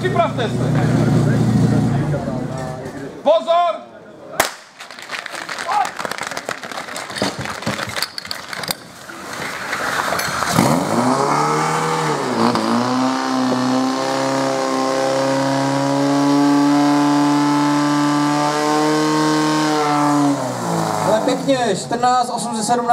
připravte se. Pozor! Ale pěkně, 14, 8 17.